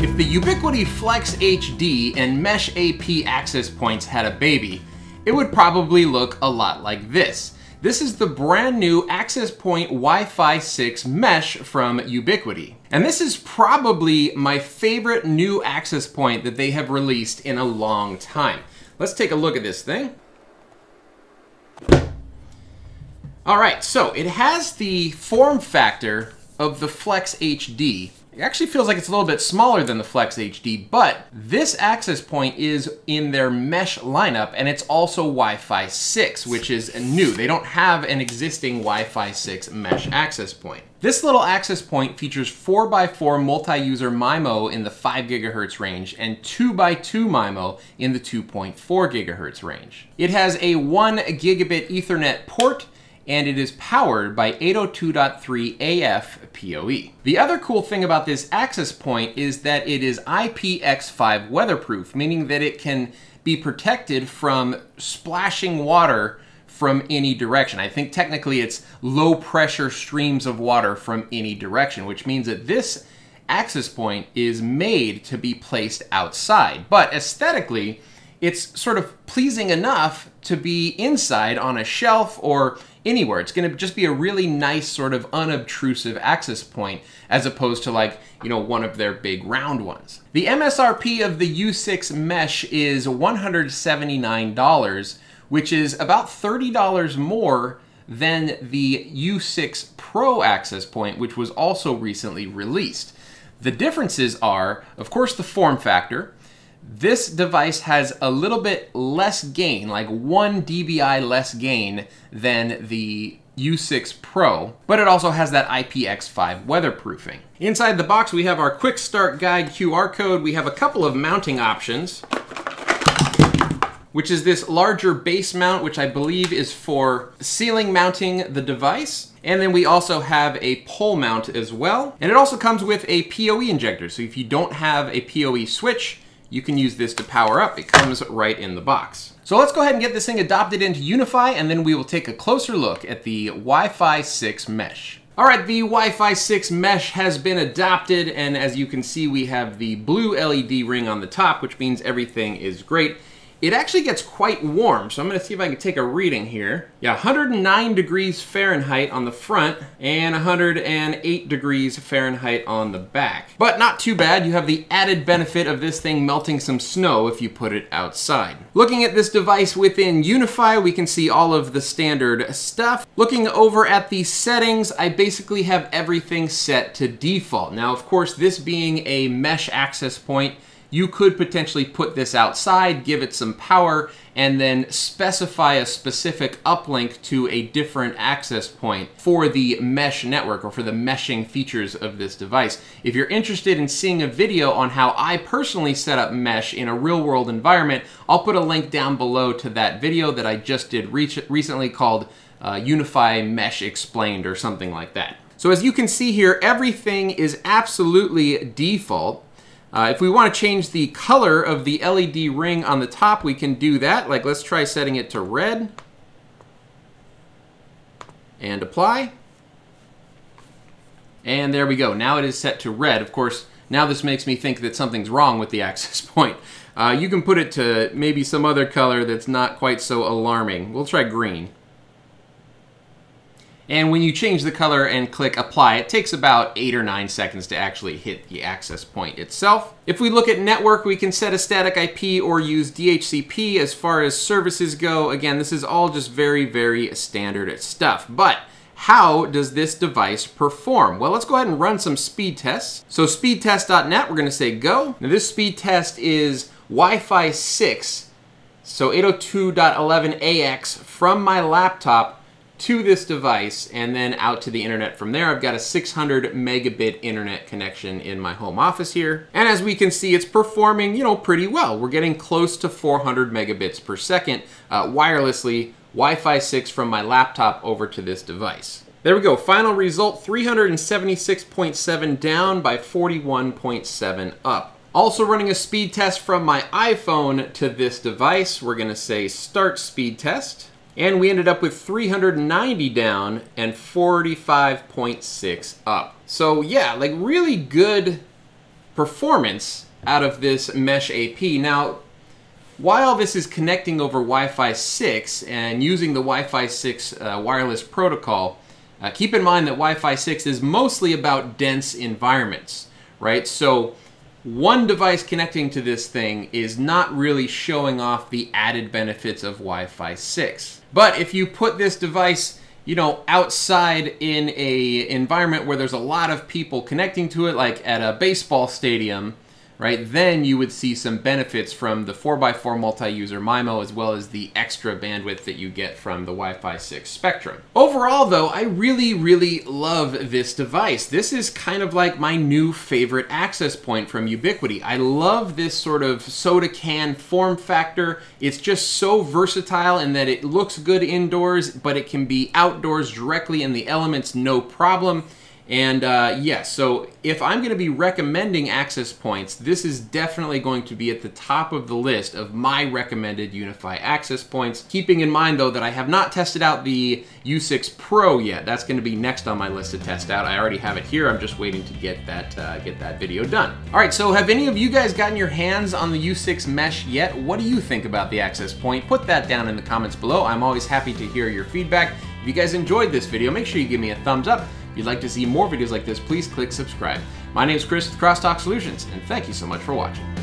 If the Ubiquiti Flex HD and Mesh AP access points had a baby, it would probably look a lot like this. This is the brand new Access Point Wi-Fi 6 Mesh from Ubiquiti. And this is probably my favorite new access point that they have released in a long time. Let's take a look at this thing. All right, so it has the form factor of the Flex HD, it actually feels like it's a little bit smaller than the Flex HD, but this access point is in their mesh lineup and it's also Wi-Fi 6, which is new. They don't have an existing Wi-Fi 6 mesh access point. This little access point features 4x4 multi-user MIMO in the 5 gigahertz range and 2x2 MIMO in the 2.4 gigahertz range. It has a 1 gigabit Ethernet port and it is powered by 802.3 AF PoE. The other cool thing about this access point is that it is IPX5 weatherproof, meaning that it can be protected from splashing water from any direction. I think technically it's low pressure streams of water from any direction, which means that this access point is made to be placed outside. But aesthetically, it's sort of pleasing enough to be inside on a shelf or anywhere. It's going to just be a really nice sort of unobtrusive access point as opposed to like, you know, one of their big round ones. The MSRP of the U6 mesh is $179, which is about $30 more than the U6 Pro access point, which was also recently released. The differences are, of course, the form factor, this device has a little bit less gain, like 1 dBi less gain than the U6 Pro, but it also has that IPX5 weatherproofing. Inside the box, we have our quick start guide QR code. We have a couple of mounting options, which is this larger base mount, which I believe is for ceiling mounting the device. And then we also have a pole mount as well. And it also comes with a PoE injector. So if you don't have a PoE switch, you can use this to power up. It comes right in the box. So let's go ahead and get this thing adopted into UniFi and then we will take a closer look at the Wi-Fi 6 mesh. All right, the Wi-Fi 6 mesh has been adopted and as you can see, we have the blue LED ring on the top, which means everything is great it actually gets quite warm. So I'm gonna see if I can take a reading here. Yeah, 109 degrees Fahrenheit on the front and 108 degrees Fahrenheit on the back. But not too bad, you have the added benefit of this thing melting some snow if you put it outside. Looking at this device within UniFi, we can see all of the standard stuff. Looking over at the settings, I basically have everything set to default. Now, of course, this being a mesh access point, you could potentially put this outside, give it some power, and then specify a specific uplink to a different access point for the mesh network or for the meshing features of this device. If you're interested in seeing a video on how I personally set up mesh in a real world environment, I'll put a link down below to that video that I just did re recently called uh, UniFi Mesh Explained or something like that. So as you can see here, everything is absolutely default. Uh, if we want to change the color of the LED ring on the top, we can do that. Like, let's try setting it to red. And apply. And there we go. Now it is set to red. Of course, now this makes me think that something's wrong with the access point. Uh, you can put it to maybe some other color that's not quite so alarming. We'll try green. And when you change the color and click apply, it takes about eight or nine seconds to actually hit the access point itself. If we look at network, we can set a static IP or use DHCP as far as services go. Again, this is all just very, very standard stuff. But how does this device perform? Well, let's go ahead and run some speed tests. So speedtest.net, we're gonna say go. Now this speed test is Wi-Fi 6, so 802.11ax from my laptop to this device and then out to the internet from there. I've got a 600 megabit internet connection in my home office here. And as we can see, it's performing, you know, pretty well. We're getting close to 400 megabits per second uh, wirelessly, Wi-Fi 6 from my laptop over to this device. There we go, final result, 376.7 down by 41.7 up. Also running a speed test from my iPhone to this device. We're gonna say start speed test. And we ended up with 390 down and 45.6 up. So yeah, like really good performance out of this Mesh AP. Now, while this is connecting over Wi-Fi 6 and using the Wi-Fi 6 uh, wireless protocol, uh, keep in mind that Wi-Fi 6 is mostly about dense environments, right? So one device connecting to this thing is not really showing off the added benefits of Wi-Fi 6. But if you put this device, you know, outside in a environment where there's a lot of people connecting to it, like at a baseball stadium, right, then you would see some benefits from the 4x4 multi-user MIMO as well as the extra bandwidth that you get from the Wi-Fi 6 Spectrum. Overall though, I really, really love this device. This is kind of like my new favorite access point from Ubiquiti. I love this sort of soda can form factor. It's just so versatile in that it looks good indoors, but it can be outdoors directly in the elements, no problem. And uh, yes, yeah, so if I'm going to be recommending access points, this is definitely going to be at the top of the list of my recommended UniFi access points. Keeping in mind though that I have not tested out the U6 Pro yet. That's going to be next on my list to test out. I already have it here. I'm just waiting to get that uh, get that video done. All right, so have any of you guys gotten your hands on the U6 Mesh yet? What do you think about the access point? Put that down in the comments below. I'm always happy to hear your feedback. If you guys enjoyed this video, make sure you give me a thumbs up you'd like to see more videos like this, please click subscribe. My name is Chris with Crosstalk Solutions, and thank you so much for watching.